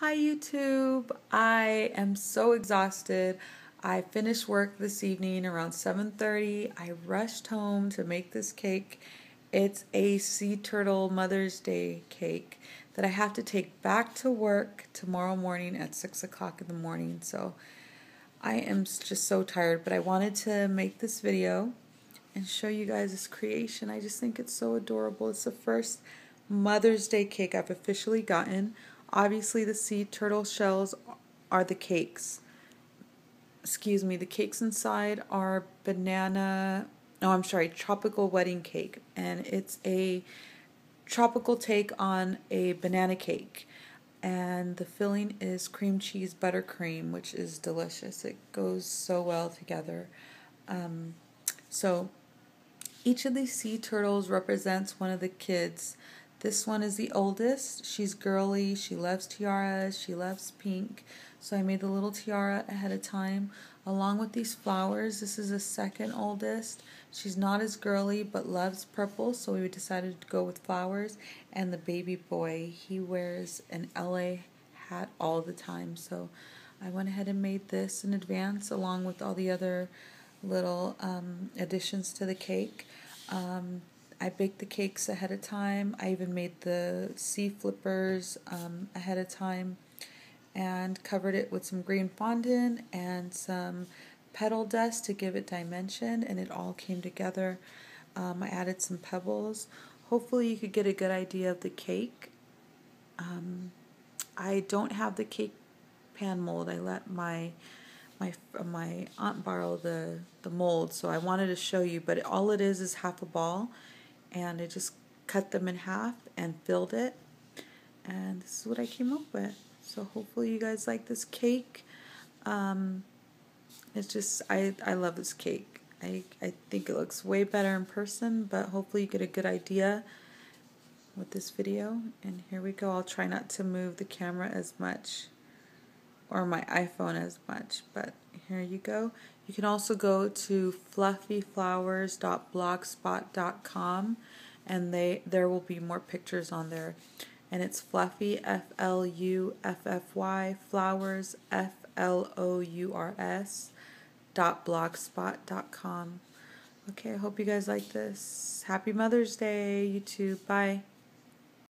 Hi YouTube. I am so exhausted. I finished work this evening around 7:30. I rushed home to make this cake. It's a sea turtle Mother's Day cake that I have to take back to work tomorrow morning at 6 o'clock in the morning. So I am just so tired, but I wanted to make this video and show you guys this creation. I just think it's so adorable. It's the first Mother's Day cake I've officially gotten. Obviously, the sea turtle shells are the cakes. Excuse me, the cakes inside are banana, no, I'm sorry, tropical wedding cake. And it's a tropical take on a banana cake. And the filling is cream cheese buttercream, which is delicious. It goes so well together. Um, so each of these sea turtles represents one of the kids this one is the oldest. She's girly. She loves tiaras. She loves pink. So I made the little tiara ahead of time. Along with these flowers, this is the second oldest. She's not as girly but loves purple, so we decided to go with flowers. And the baby boy, he wears an LA hat all the time. So I went ahead and made this in advance along with all the other little um, additions to the cake. Um, I baked the cakes ahead of time. I even made the sea flippers um, ahead of time and covered it with some green fondant and some petal dust to give it dimension and it all came together. Um, I added some pebbles. Hopefully you could get a good idea of the cake. Um, I don't have the cake pan mold. I let my my my aunt borrow the the mold, so I wanted to show you. But all it is is half a ball, and I just cut them in half and filled it. And this is what I came up with. So hopefully you guys like this cake. Um, it's just I, I love this cake. I, I think it looks way better in person but hopefully you get a good idea with this video. And here we go. I'll try not to move the camera as much or my iPhone as much but here you go you can also go to fluffyflours.blogspot.com and they there will be more pictures on there. And it's fluffy F L U F F Y flours F L O U R S dot blogspot.com. Okay, I hope you guys like this. Happy Mother's Day, YouTube. Bye.